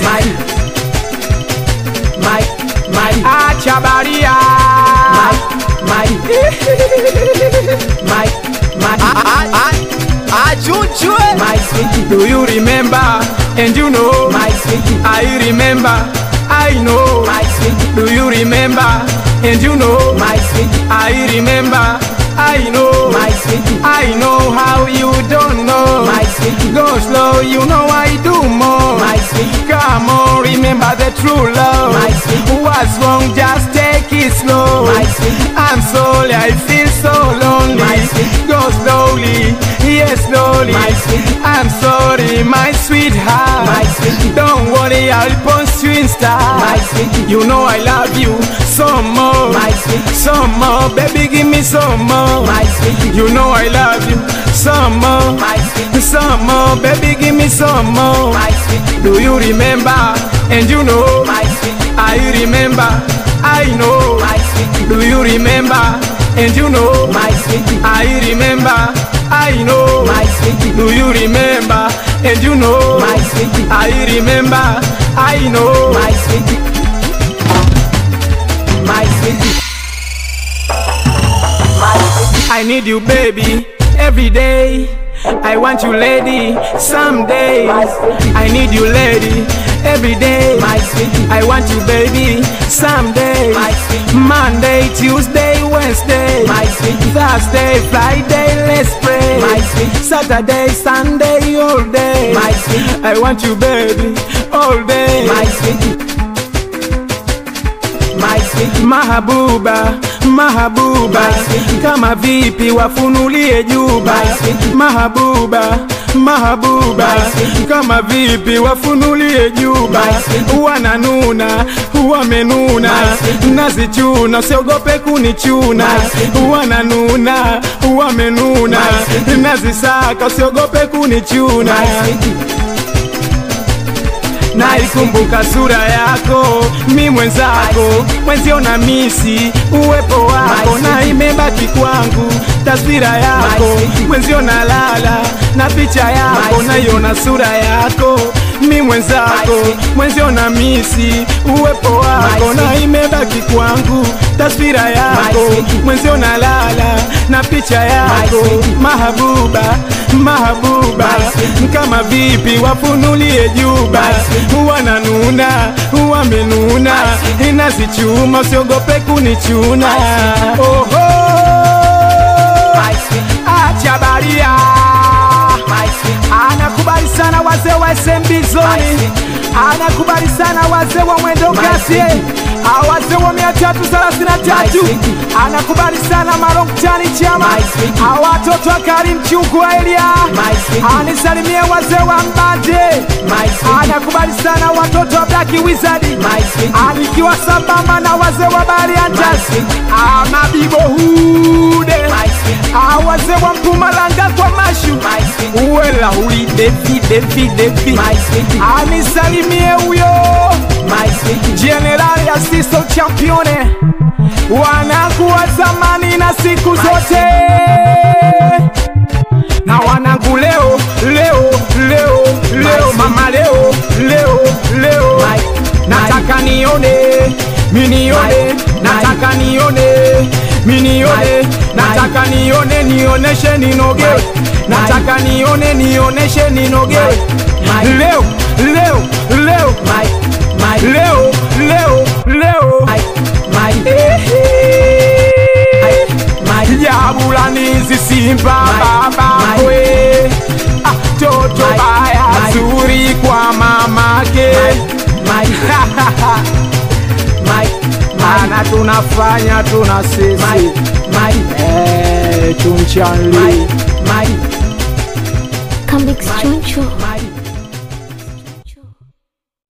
my, my, my, acha baria my, my, my, my, Achunchwe my sweetie, do you remember? And you know. My sweetie, I remember. I know. My sweetie, do you remember? And you know. My sweetie, I remember. I know. My sweetie, I know how you don't know my sweetie, Go slow, you know I do more. my sweetie, Come on, remember the true love. My sweetie. What's wrong? Just take it slow. My sweetie. I'm sorry, I feel so lonely. My sweetie. Go slowly, yes, slowly. My sweetie. I'm sorry, my sweetheart. My sweetie. Don't worry, I'll post you in star. My sweetie. You know I love you so more. My sweetie. Some more, baby, give me some more. my sweetie, You know I love you some more. Some more, baby, give me some more. Do you remember? And you know, my I remember, I know. my Do you remember? And you know, my I remember, I know. my Do you remember? And you know, my I remember, I know. my sweetie, my sweetie, my sweetie, I need you, baby, every day. I want you, lady, someday. My sweetie. I need you, lady, every day. I want you, baby, someday. My sweetie. Monday, Tuesday, Wednesday. Thursday, Friday, let's pray. Saturday, Sunday, all day. I want you, baby, all day. my sweetie, my sweetie, Mahabuba, mahabuba, kama vipi wafunulie juba. Mahabuba, mahabuba, kama vipi wafunulie juba. Wananuna, wamenuna, nazichuna, siogope kunichuna. Wananuna, wamenuna, nazisaka, usiogope kunichuna. Naikumbuka sura yako mi mwenzako mwenzio na misi uwepo wako na imebaki kwangu taswira yako mwenzio na lala na picha yako naiona sura yako mi mwenzako mwenzio na misi uwepo wako na imebaki kwangu taswira yako mwenzio na lala na picha yako mahabuba mahabuba. Kama vipi wafunulie juba? Wananuna wamenuna. Inazichuma usiogope kunichuna. Oho! Acha baria. Anakubali sana wazee wa SMB zoni My anakubali sana wazee wa mwendo kasi sweetie. wazee wa mia tatu thelathini na tatu. Anakubali sana marongchani chama awatoto wa Karim Elia. Anisalimie wazee wa Mbande anakubali sana watoto wa Black Wizard. Anikiwa sambamba na wazee wa Bariantas amabibohude sweetie. amabibo hude. My sweetie, wazee wa Mpumalanga kwa mashu. Uwelahuli devi devi devi. Anisalimie huyo. sweetie, jenerali siso champione wanakuwa wa zamani na siku zote. Na wanangu leo leo leo leo mama leo leo leo. Nataka nione minione nataka nione minione nataka nione nioneshe ninoge. Nataka nione nioneshe ninoge. Leo leo leo. My, my, my, tunafanya tuna sisi. My, Eh, my, tunchanli my, Come Choncho. my,